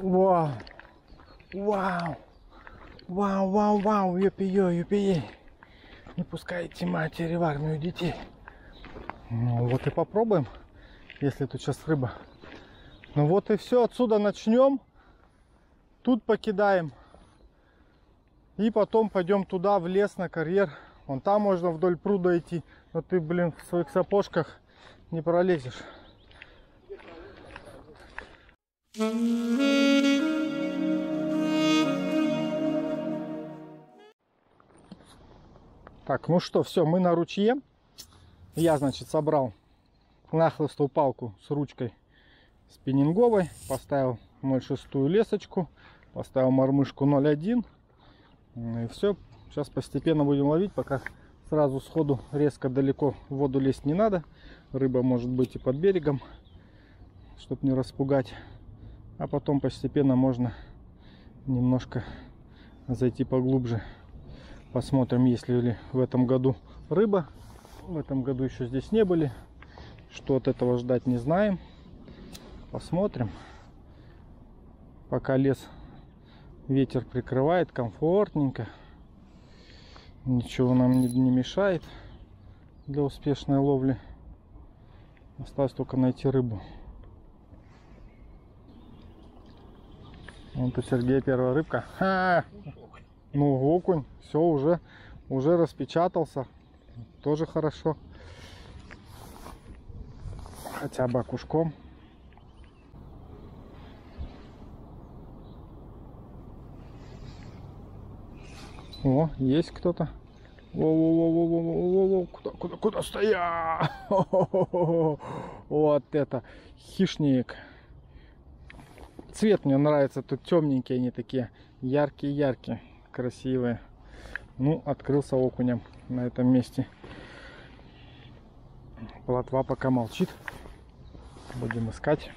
Вау! Вау! Вау, вау, вау, юпи-ё, юпи Не пускайте матери в армию детей. Ну вот и попробуем, если тут сейчас рыба. Ну вот и все, отсюда начнем. Тут покидаем. И потом пойдем туда, в лес, на карьер. Вон там можно вдоль пруда идти. Но ты, блин, в своих сапожках не пролезешь. Так, ну что, все, мы на ручье. Я, значит, собрал нахлыстую палку с ручкой спиннинговой. Поставил 0,6 лесочку. Поставил мормышку 0,1. И все. Сейчас постепенно будем ловить, пока сразу сходу резко далеко в воду лезть не надо. Рыба может быть и под берегом, чтобы не распугать. А потом постепенно можно немножко зайти поглубже. Посмотрим, есть ли в этом году рыба. В этом году еще здесь не были. Что от этого ждать, не знаем. Посмотрим. Пока лес ветер прикрывает, комфортненько. Ничего нам не, мешает для успешной ловли. Осталось только найти рыбу. Вот у Сергея первая рыбка. Ха! Ну, окунь, все уже, уже распечатался. Тоже хорошо. Хотя бы окушком. О, есть кто-то. Куда, куда, куда стоя? Вот это хищник. Цвет мне нравится, тут темненькие они такие, яркие-яркие красивые. Ну, открылся окунем на этом месте. Плотва пока молчит. Будем искать.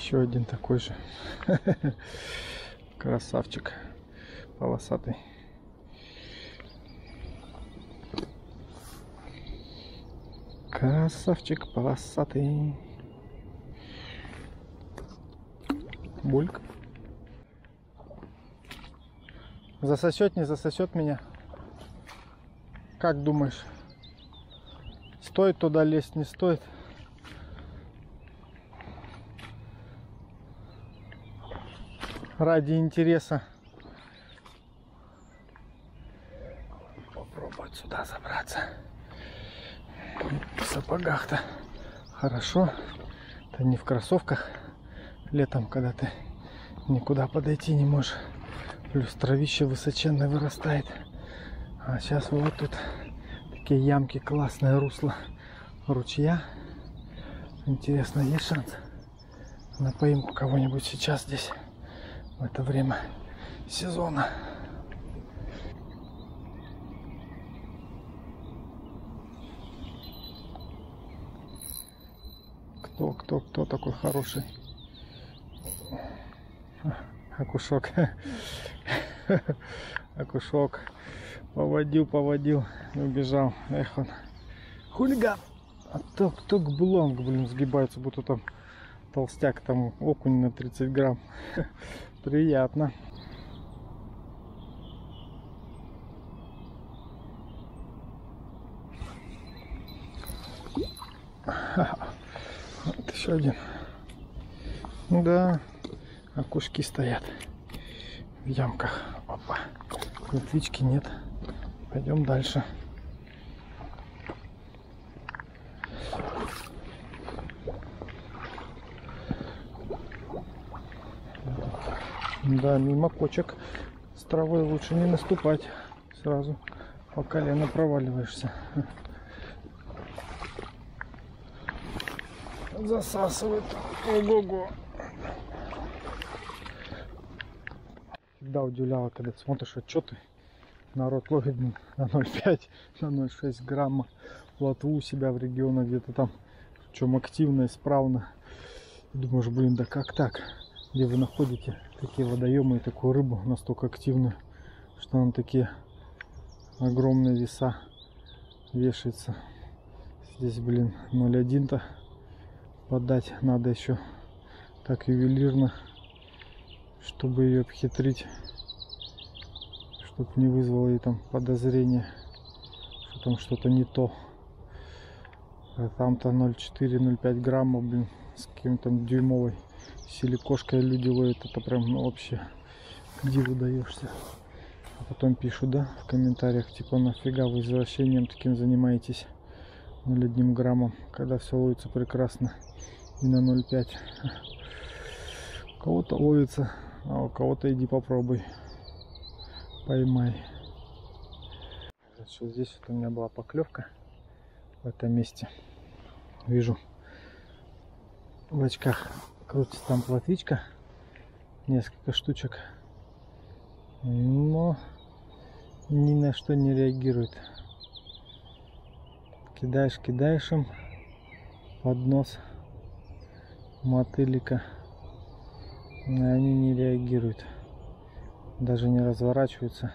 Еще один такой же. Красавчик полосатый. Красавчик полосатый. Бульк. Засосет, не засосет меня? Как думаешь? Стоит туда лезть, не стоит? Ради интереса. Попробовать сюда забраться сапогах-то хорошо. Это не в кроссовках летом, когда ты никуда подойти не можешь. Плюс травище высоченное вырастает. А сейчас вот тут такие ямки, классное русло ручья. Интересно, есть шанс на поимку кого-нибудь сейчас здесь в это время сезона. Кто, кто, такой хороший? Акушок. Акушок. Поводил, поводил и убежал. Эх он. Хулиган. А то кто к блонг, блин, сгибается, будто там толстяк, там окунь на 30 грамм. Приятно. Еще один. Да, окушки стоят в ямках. Опа. Плотвички нет. Пойдем дальше. Да, мимо кочек с травой лучше не наступать сразу по колено проваливаешься. Засасывает. Ого-го. Всегда удивляло, когда смотришь отчеты. Народ ловит на 0,5, на 0,6 грамма плотву у себя в регионах где-то там. Причем активно, исправно. Думаешь, блин, да как так? где вы находите такие водоемы и такую рыбу настолько активную, что он такие огромные веса вешается. Здесь, блин, 0,1-то подать надо еще так ювелирно, чтобы ее обхитрить, чтобы не вызвало и там подозрения, что там что-то не то. А там-то 0,4-0,5 грамма, блин, с каким-то дюймовой силикошкой люди ловят. Это прям ну, вообще диву даешься. А потом пишут, да, в комментариях, типа, нафига вы извращением таким занимаетесь 0,1 граммом, когда все ловится прекрасно и на 0,5. У кого-то ловится, а у кого-то иди попробуй, поймай. Значит, здесь вот у меня была поклевка в этом месте. Вижу в очках крутится там плотвичка, несколько штучек, но ни на что не реагирует. Кидаешь, кидаешь им под нос мотылика, но они не реагируют, даже не разворачиваются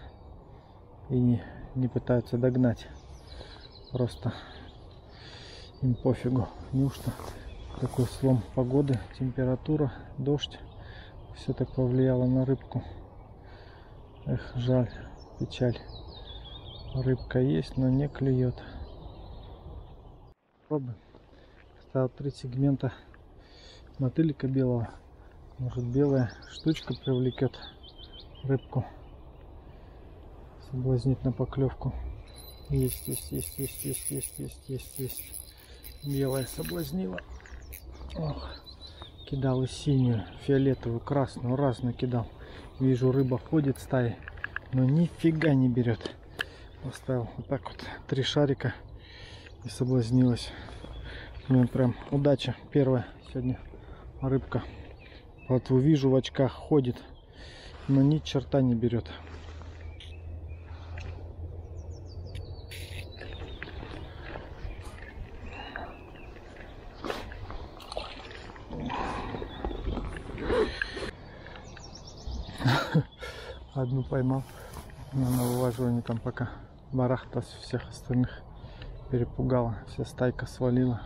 и не, не пытаются догнать. Просто им пофигу. Неужто такой слом погоды, температура, дождь. Все так повлияло на рыбку. Эх, жаль, печаль. Рыбка есть, но не клюет. Пробуем. Ставил три сегмента мотылика белого. Может белая штучка привлекет рыбку. Соблазнит на поклевку. Есть, есть, есть, есть, есть, есть, есть, есть, есть. Белая соблазнила. Ох, кидал и синюю, фиолетовую, красную, раз накидал. Вижу, рыба ходит стаи, но нифига не берет. Поставил вот так вот три шарика и соблазнилась. Блин, прям удача первая сегодня рыбка. Вот вижу в очках ходит, но ни черта не берет. Одну поймал на вываживании там пока барахталась всех остальных перепугала. Вся стайка свалила.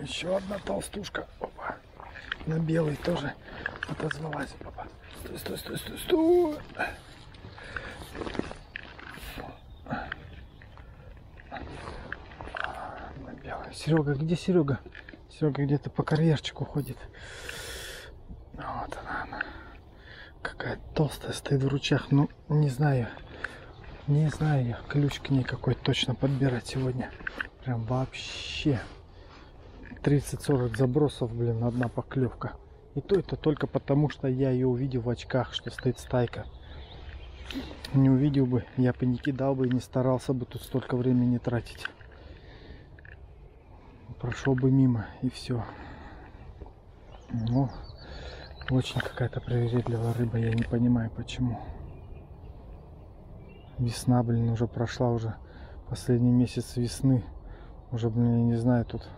Еще одна толстушка. Опа. На белый тоже отозвалась. Опа. Стой, стой, стой, стой, стой. На белый. Серега, где Серега? Серега где-то по карьерчику ходит. Вот она, она. Какая толстая стоит в ручах. Ну, не знаю. Не знаю я. Ключ к ней какой точно подбирать сегодня. Прям вообще. 30-40 забросов, блин, одна поклевка. И то это только потому, что я ее увидел в очках, что стоит стайка. Не увидел бы, я бы не кидал бы и не старался бы тут столько времени тратить. Прошел бы мимо и все. Ну, очень какая-то привередливая рыба, я не понимаю почему. Весна, блин, уже прошла уже последний месяц весны. Уже, блин, я не знаю, тут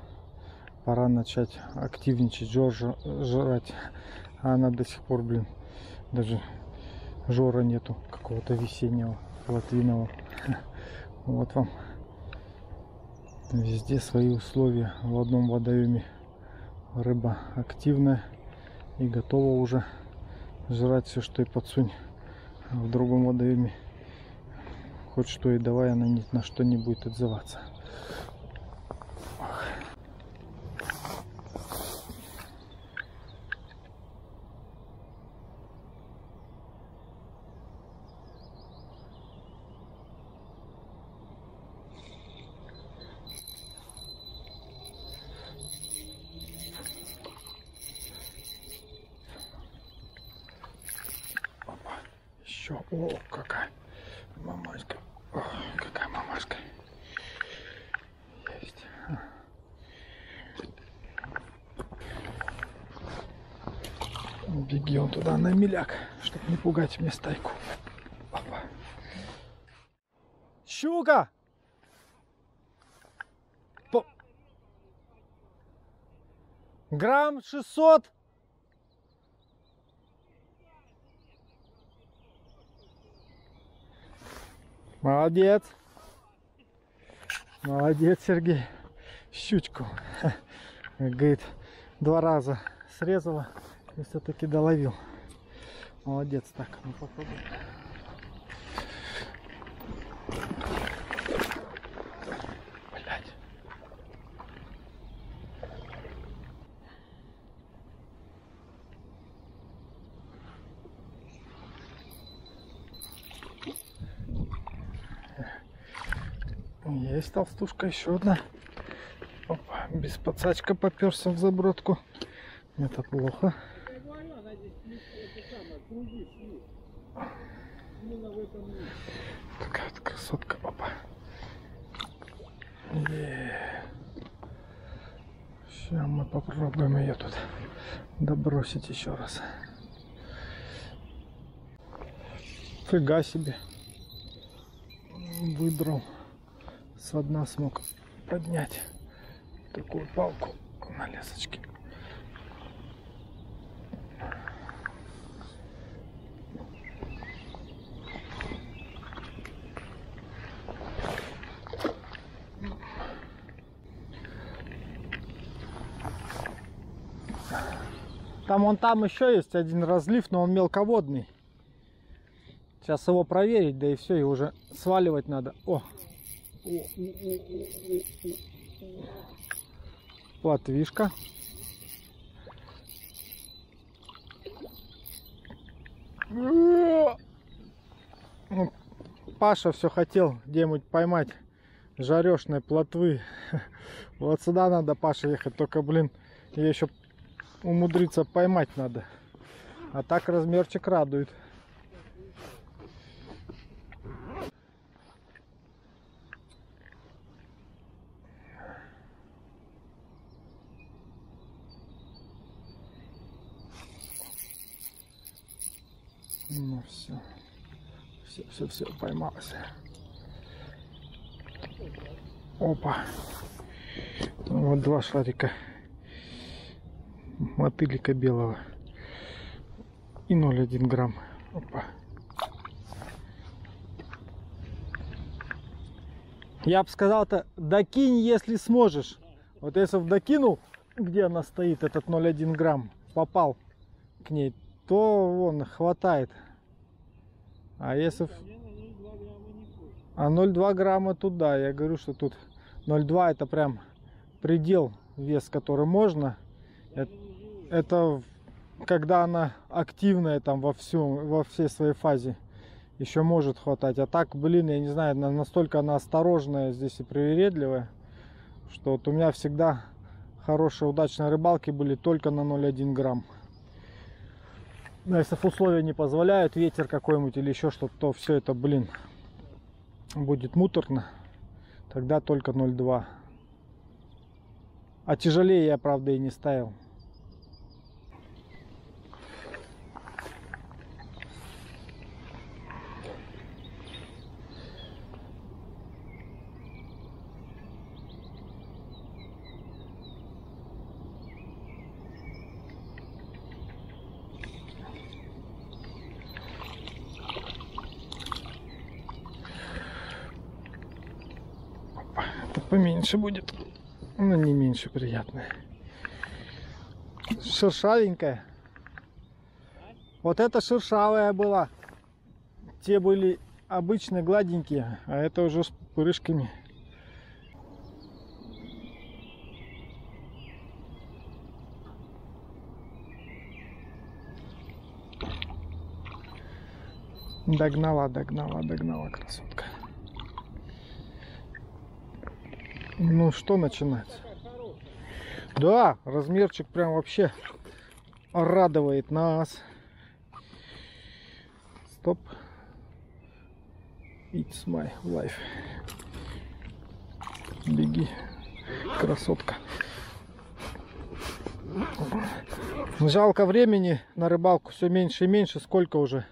пора начать активничать, жор жрать. А она до сих пор, блин, даже жора нету какого-то весеннего, латвиного. Вот вам везде свои условия. В одном водоеме рыба активная и готова уже жрать все, что и подсунь. А в другом водоеме хоть что и давай, она ни на что не будет отзываться. Еще. О, какая мамашка! О, какая мамашка! Есть. Беги он туда на миляк, чтобы не пугать мне стайку. Опа. Щука! По... Грамм 600 Молодец. Молодец, Сергей. Щучку. Говорит, два раза срезала и все-таки доловил. Молодец. Так, ну попробуем. Есть толстушка еще одна. Опа, без подсачка поперся в забродку. Это плохо. Такая вот красотка, опа. Сейчас мы попробуем ее тут добросить еще раз. Фига себе. Выдрал. Со дна смог поднять такую палку на лесочке. Там он там еще есть один разлив, но он мелководный. Сейчас его проверить, да и все, и уже сваливать надо. О! Платвишка. Ну, Паша все хотел где-нибудь поймать жарешной плотвы. Вот сюда надо, Паша, ехать. Только, блин, ее еще умудриться поймать надо. А так размерчик радует. Ну все. Все, все, все, поймалась. Опа. Вот два шарика мотылика белого и 0,1 грамм. Опа. Я бы сказал-то, докинь, если сможешь. Вот если бы докинул, где она стоит, этот 0,1 грамм, попал к ней, то вон хватает. А если... А 0,2 грамма туда, я говорю, что тут 0,2 это прям предел вес, который можно. Это, это когда она активная там во всем, во всей своей фазе еще может хватать. А так, блин, я не знаю, настолько она осторожная здесь и привередливая, что вот у меня всегда хорошие удачные рыбалки были только на 0,1 грамм. Но если условия не позволяют, ветер какой-нибудь или еще что-то, то все это, блин, будет муторно. Тогда только 0,2. А тяжелее я, правда, и не ставил. Это поменьше будет, но не меньше приятная. Шершавенькая. Вот это шершавая была. Те были обычные гладенькие, а это уже с пырышками. Догнала, догнала, догнала красотка. Ну что начинать? Да, размерчик прям вообще радует нас. Стоп. It's my life. Беги, красотка. Жалко времени на рыбалку все меньше и меньше. Сколько уже?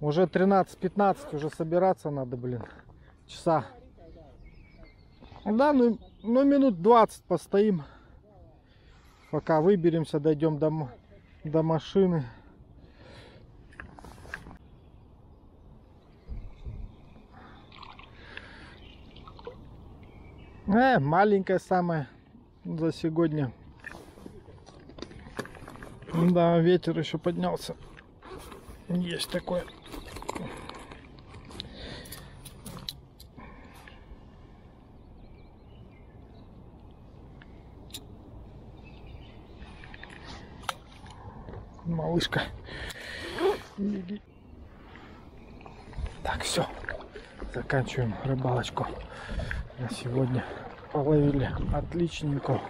Уже 13-15, уже собираться надо, блин. Часа. Да, ну, ну минут 20 постоим. Пока выберемся, дойдем до, до машины. Э, маленькая самая за сегодня. Да, ветер еще поднялся. Есть такое. Малышка. Беги. Так, все. Заканчиваем рыбалочку на сегодня. Половили отличненько.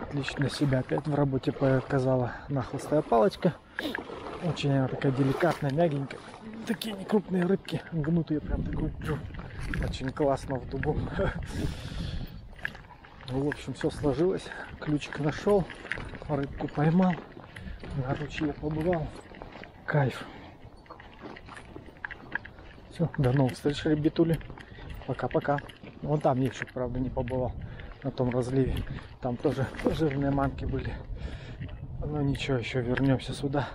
Отлично себя опять в работе показала нахлыстая палочка. Очень она такая деликатная, мягенькая. Такие некрупные рыбки, гнутые прям такой. Очень классно в дубу. Ну, В общем, все сложилось. Ключик нашел, рыбку поймал, на ручье побывал. Кайф. Все, до новых встреч, ребятули. Пока-пока. Вон там я еще, правда, не побывал на том разливе. Там тоже жирные манки были. Но ничего, еще вернемся сюда.